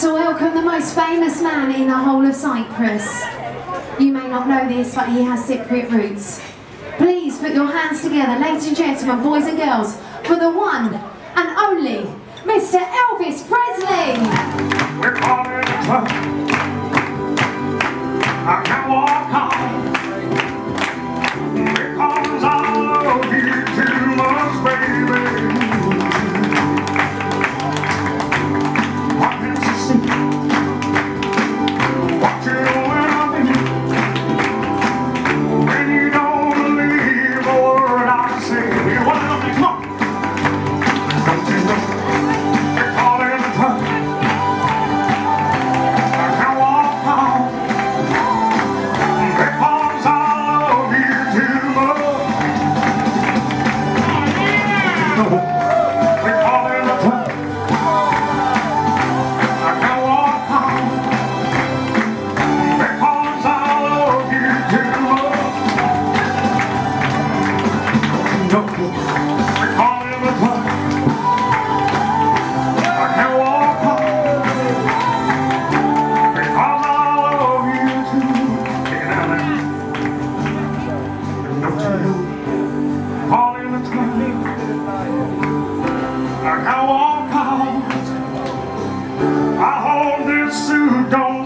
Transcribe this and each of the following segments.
to welcome the most famous man in the whole of Cyprus. You may not know this, but he has Cypriot roots. Please put your hands together, ladies and gentlemen, boys and girls, for the one and only Mr. Elvis Presley. We're. I can walk on. This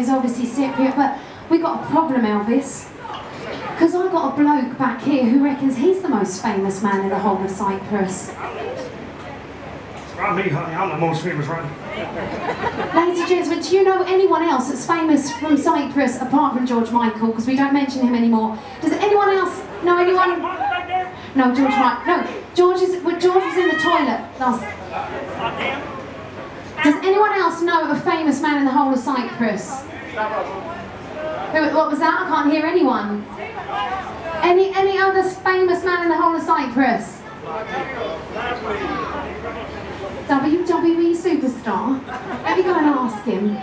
says obviously Cypriot, but we got a problem, Elvis. Because I've got a bloke back here who reckons he's the most famous man in the whole of Cyprus. It's not me, honey. I'm the most famous, right? Ladies and gentlemen, do you know anyone else that's famous from Cyprus apart from George Michael? Because we don't mention him anymore. Does anyone else know anyone? No, George Michael. No, George is. Well, George was in the toilet last. Uh, Does anyone else know of a famous man in the whole of Cyprus? Who, what was that? I can't hear anyone. Any any other famous man in the whole of Cyprus? WWE superstar? Let me go and ask him.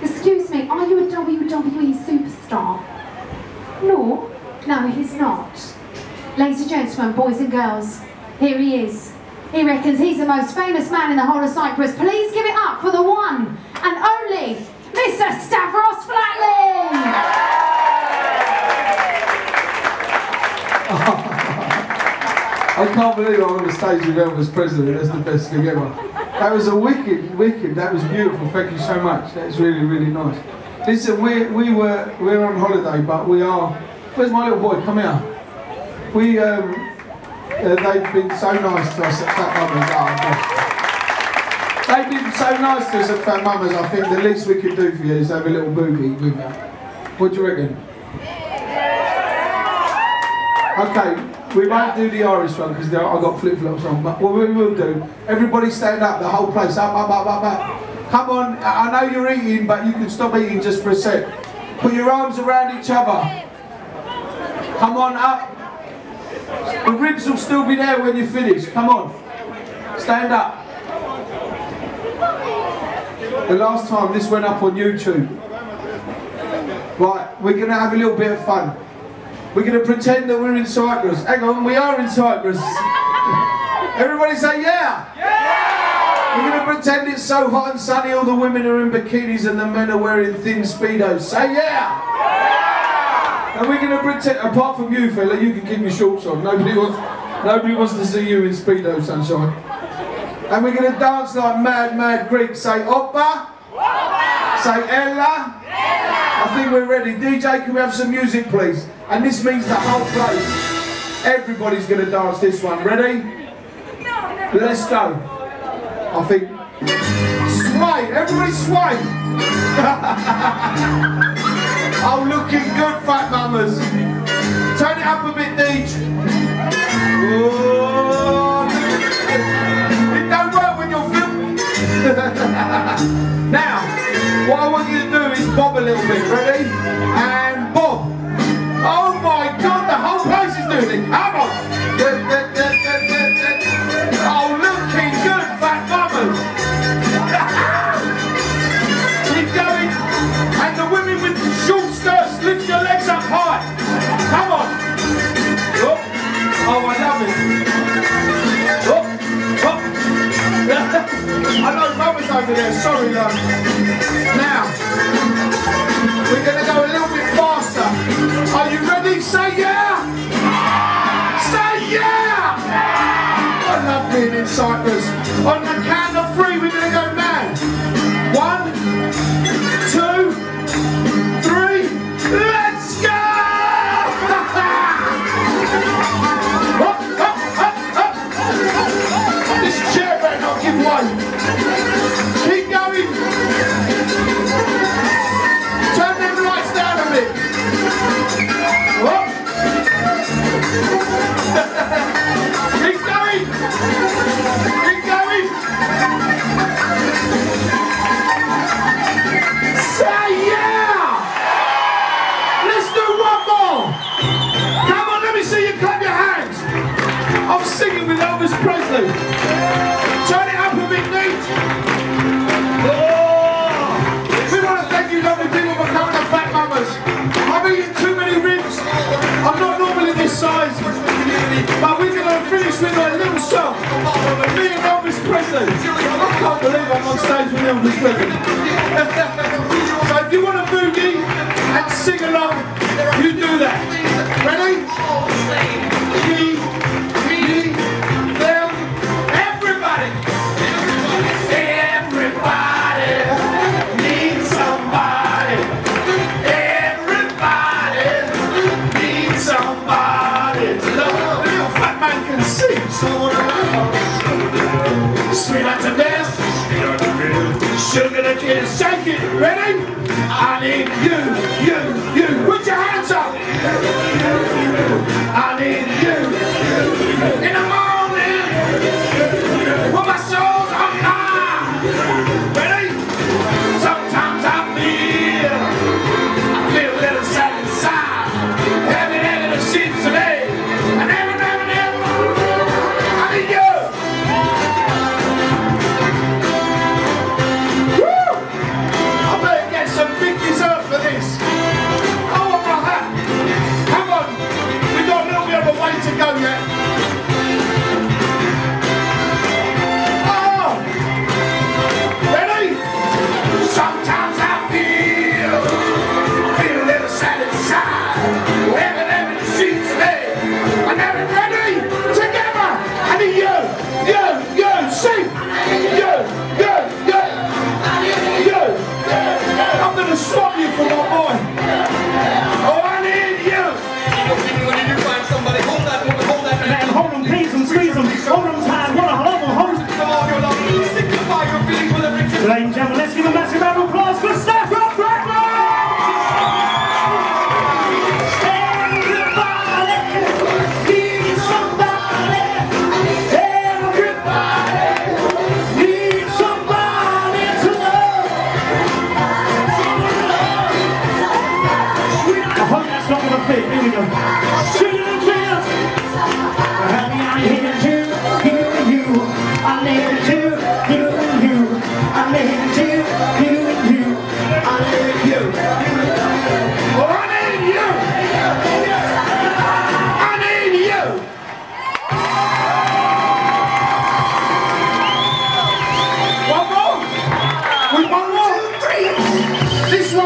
Excuse me, are you a WWE superstar? No, no, he's not. Ladies and gentlemen, boys and girls, here he is. He reckons he's the most famous man in the whole of Cyprus. Please give it up for the one and only Mr. Stavros Flatley! I can't believe I'm on the stage with Elvis Presley. That's the best thing ever. That was a wicked, wicked. That was beautiful. Thank you so much. That's really, really nice. Listen, we we were we're on holiday, but we are. Where's my little boy? Come here. We um, Uh, they've been so nice to us at Fat Mamas. Gosh. Ah, they've been so nice to us at Fat Mamas. I think the least we could do for you is have a little boogie with you. What do you reckon? Okay, we won't do the Irish one because I've got flip flops on, but what we will do, everybody stand up, the whole place, up, up, up, up, up. Come on, I know you're eating, but you can stop eating just for a sec. Put your arms around each other. Come on, up. The ribs will still be there when you finish. Come on, stand up. The last time this went up on YouTube. Right, we're going to have a little bit of fun. We're going to pretend that we're in Cyprus. Hang on, we are in Cyprus. Everybody say yeah. Yeah! We're going to pretend it's so hot and sunny, all the women are in bikinis and the men are wearing thin speedos. Say yeah. And we're going to pretend, apart from you, fella, you can keep your shorts on. Nobody wants, nobody wants to see you in speedo, sunshine. And we're going to dance like mad, mad Greeks. Say oppa. Say ella. Ella. I think we're ready. DJ, can we have some music, please? And this means the whole place. Everybody's going to dance this one. Ready? Let's go. I think. Sway. Everybody sway. looking good, fat mamas. Turn it up a bit, Deej. Oh, it don't work when you're filming. now, what I want you to do is bob a little bit. Ready? There, sorry love. Now, we're to go a little bit faster. Are you ready? Say yeah! Say yeah! I love being in Cyprus. On the Elvis Presley. Turn it up a bit, Nate. Oh! We want to thank you, lovely people, for coming to Fat Mamas. I've eaten too many ribs. I'm not normally this size. But we're going to finish with a little song. Me and Elvis Presley. I can't believe I'm on stage with Elvis Presley. so if you want to boogie and sing along, Sugar to kiss. Shake it. Ready? I need you, you, you. Put your hands up.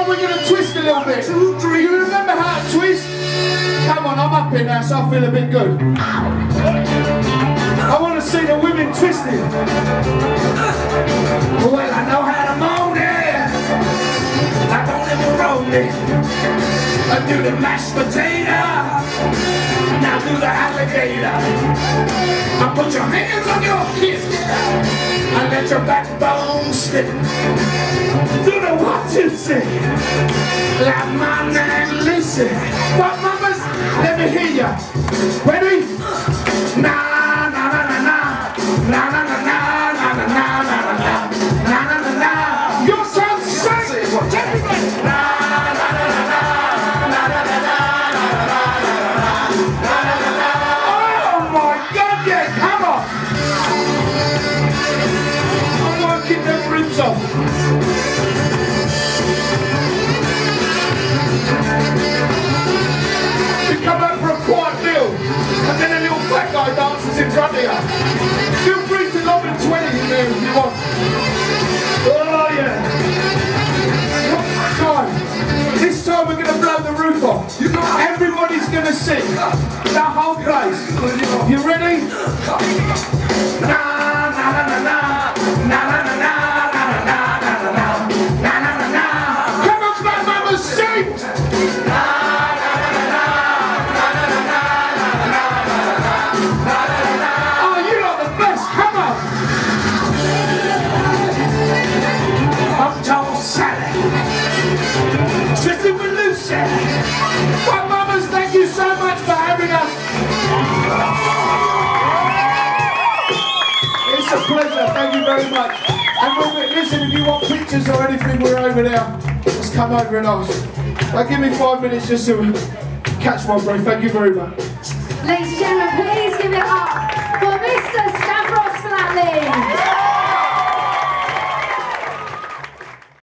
One we're gonna twist a little bit. Do you remember how to twist? Come on, I'm up in now, so I feel a bit good. I want to see the women twisting. Well, I know how to moan it. I don't ever roll broccoli. I do the mashed potato. Now do the alligator. I put your hands on your hips. I let your backbone slip. Do the what you say. Like my name Lucy. What mamas? Let me hear ya. Ready? Na na na na na. Na na na dances in front of you. Feel free to lob in 20 in there if you want. Oh yeah. What time? This time we're going to blow the roof off. Everybody's going to sing. The whole place. You ready? Na very much. And we'll listen, if you want pictures or anything, we're over there. Just come over and ask. Now give me five minutes just to catch my breath. Thank you very much. Ladies and gentlemen, please give it up